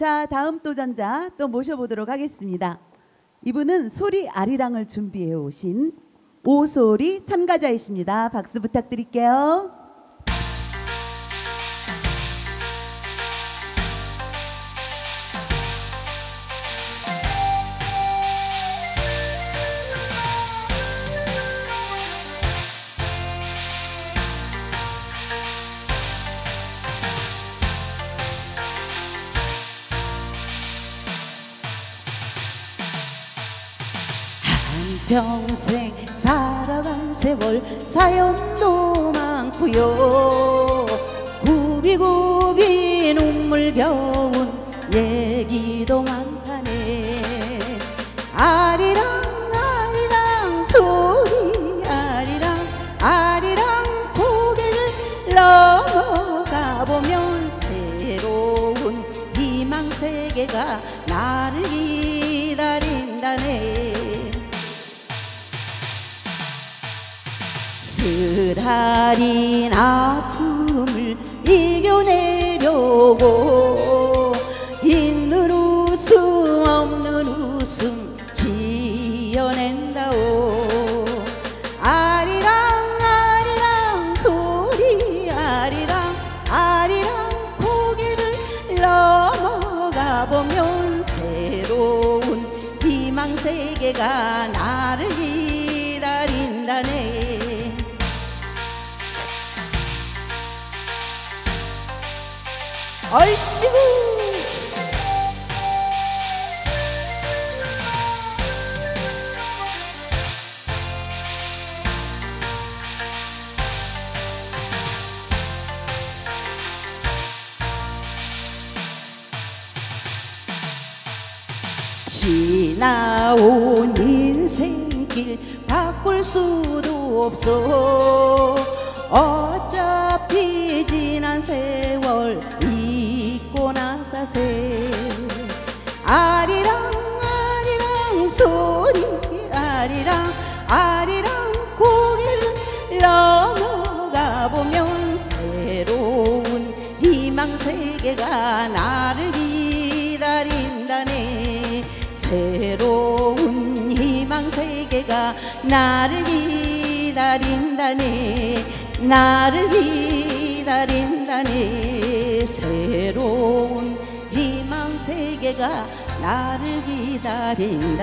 자, 다음 도전자 또 모셔보도록 하겠습니다. 이분은 소리 아리랑을 준비해 오신 오소리 참가자이십니다. 박수 부탁드릴게요. 평생 살아간 세월 사연도 많고요. 굽이굽이 눈물 겨운 얘기도 많다네. 아리랑 아리랑 소리 아리랑 아리랑 고개를 넘어가 보면 새로운 희망 세계가 나를 기다린다네 쓰라린 아픔을 이겨내려고 있는 웃음 없는 웃음 지어낸다오. 아리랑 아리랑 소리 아리랑 아리랑 고개를 넘어가 보면 새로운 희망 세계가 나를 기다린다네 얼씨구! 지나온 인생길 바꿀 수도 없어. 어차피 지난 세월 나사세. 아리랑 아리랑 소리 아리랑 아리랑 고개를 넘어가 보면 새로운 희망 세계가 나를 기다린다네. 새로운 희망 세계가 나를 기다린다네. 나를 기다린다네. 새로운 세계가 나를 기다린다네